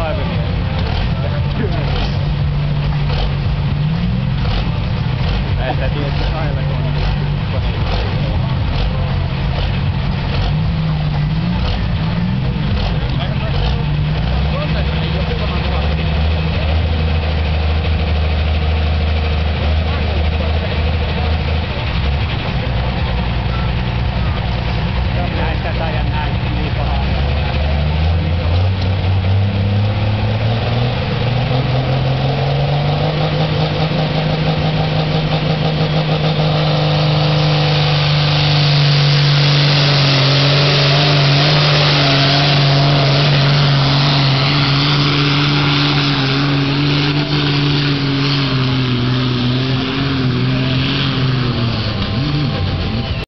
live again. That's at